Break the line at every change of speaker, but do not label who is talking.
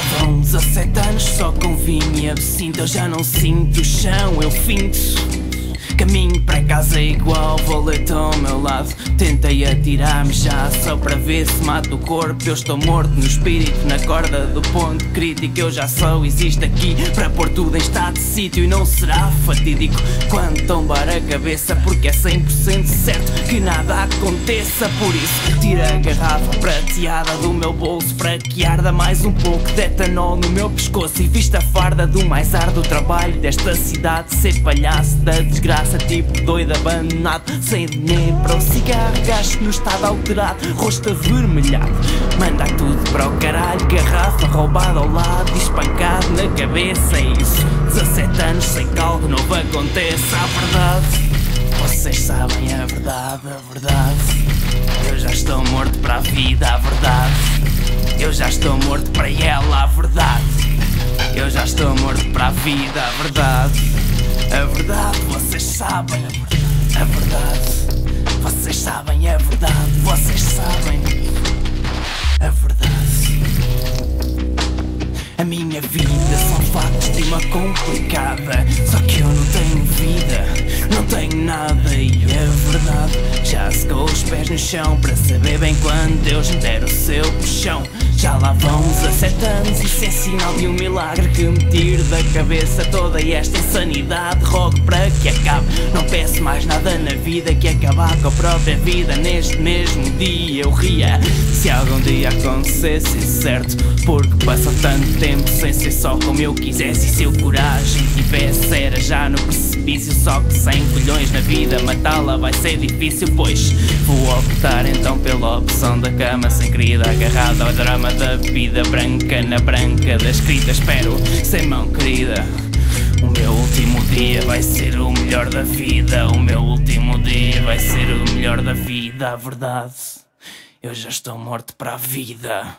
vão 17 anos só com vinho e absinto Eu já não sinto o chão, eu finto Caminho para casa igual, vou leite ao meu lado. Tentei atirar-me já só para ver se mato o corpo. Eu estou morto no espírito, na corda do ponto crítico. Eu já só existo aqui para pôr tudo em estado de sítio E não será fatídico. Quando tombar a cabeça Porque é 100% certo que nada aconteça. Por isso tira a garrafa prateada do meu bolso Para que arda mais um pouco de etanol no meu pescoço. E vista a farda do mais árduo trabalho desta cidade Ser palhaço da desgraça tipo doido abandonado Sem dinheiro para o cigarro, gasto no estado alterado Rosto avermelhado, manda tudo para o caralho Garrafa roubada ao lado espancado na cabeça É isso, 17 anos sem que algo novo aconteça A verdade, vocês sabem a verdade, a verdade. Eu já estou morto para a vida, a verdade. Eu já estou morto para ela, a verdade. Eu já estou morto para a vida, a verdade. A verdade, vocês sabem. A verdade, vocês sabem, é verdade. Vocês sabem. A verdade. A minha vida são factos de uma complicada. Só que eu não tenho vida, não tenho nada. E é verdade, já secou os pés no chão. Para saber bem quando Deus me der o seu puxão. Já lá vão 17 anos, isso é sinal de um milagre que me tire da cabeça toda esta insanidade. Rogo para que acabe, não peço mais nada na vida que acabar com a própria vida. Neste mesmo dia eu ria. Se algum dia acontecesse, certo, porque passou tanto tempo sem ser só como eu quisesse. E se eu coragem tivesse, era já no precipício. Só que sem colhões na vida, matá-la vai ser difícil. Pois vou optar então pela opção da cama sem querida, agarrada ao drama da vida branca na branca da escrita. Espero sem mão querida. O meu último dia vai ser o melhor da vida. O meu último dia vai ser o melhor da vida. A verdade, eu já estou morto para a vida.